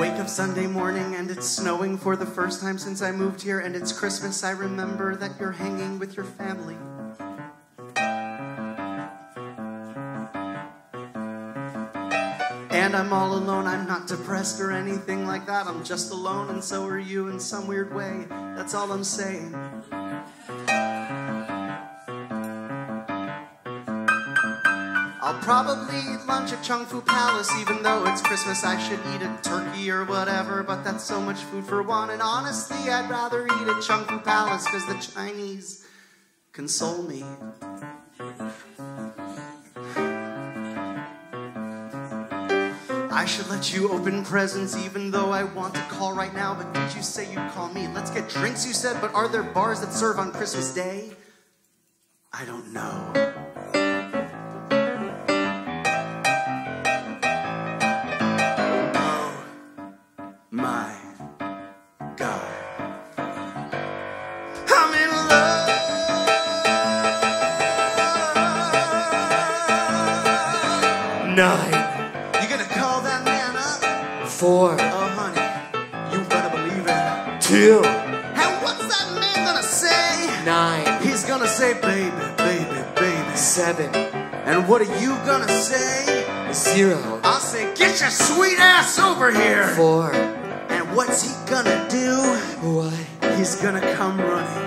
wake up Sunday morning and it's snowing for the first time since I moved here, and it's Christmas. I remember that you're hanging with your family. And I'm all alone, I'm not depressed or anything like that. I'm just alone, and so are you in some weird way. That's all I'm saying. I'll probably eat lunch at Chung Fu Palace, even though it's Christmas. I should eat a turkey or whatever, but that's so much food for one. And honestly, I'd rather eat at Chung Fu Palace because the Chinese console me. I should let you open presents even though I want to call right now. But did you say you'd call me? Let's get drinks, you said, but are there bars that serve on Christmas Day? I don't know. Nine, You gonna call that man up? four, Oh, honey, you better believe it. two, And what's that man gonna say? nine, He's gonna say, baby, baby, baby. seven, And what are you gonna say? zero, I'll say, get your sweet ass over here. four. And what's he gonna do? What? He's gonna come running.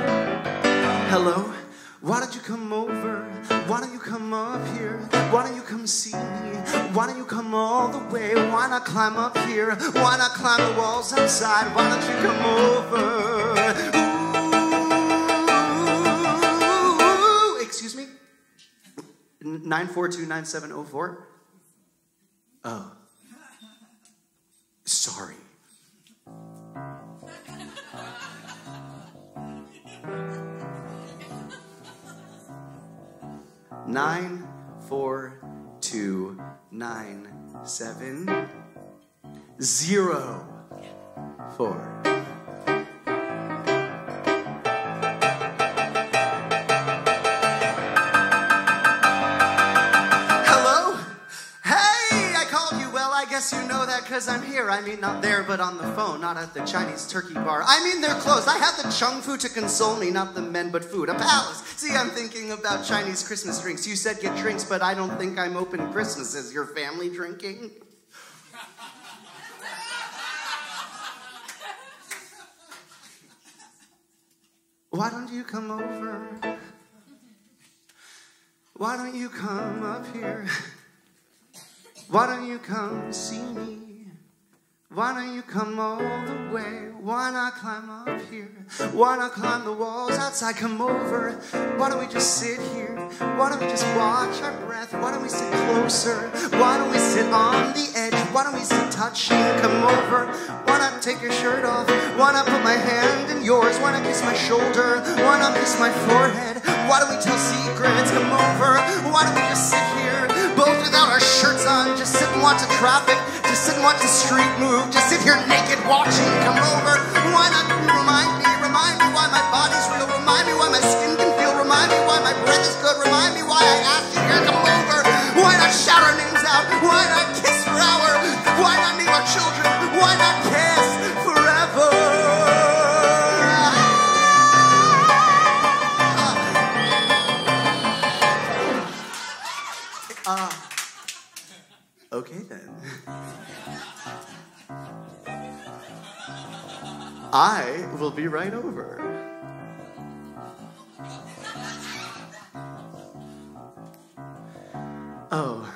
Hello? Why don't you come over? Why don't you come up here? Why don't you come see me? Why don't you come all the way? Why not climb up here? Why not climb the walls outside? Why don't you come over? Ooh, excuse me? 9429704? Oh. Sorry. nine four two nine seven zero four. Because I'm here. I mean, not there, but on the phone, not at the Chinese turkey bar. I mean, they're closed. I have the chung fu to console me, not the men, but food. A palace. See, I'm thinking about Chinese Christmas drinks. You said get drinks, but I don't think I'm open Christmas. Is your family drinking? Why don't you come over? Why don't you come up here? Why don't you come see me? Why don't you come all the way? Why not climb up here? Why not climb the walls outside? Come over. Why don't we just sit here? Why don't we just watch our breath? Why don't we sit closer? Why don't we sit on the edge? Why don't we sit touching? Come over. Why not take your shirt off? Why not put my hand in yours? Why not kiss my shoulder? Why not kiss my forehead? Why don't we tell secrets? Come over. Why don't we just sit here, both without our shirts on? Just the traffic. Just sit and watch the street move. Just sit here naked watching. Come over. Why not remind me? Remind me why my body's real. Remind me why my skin can feel. Remind me why my breath is good. Remind me why I asked you here. Come over. Why not shout our names out? Why not kiss okay then. I will be right over. Oh.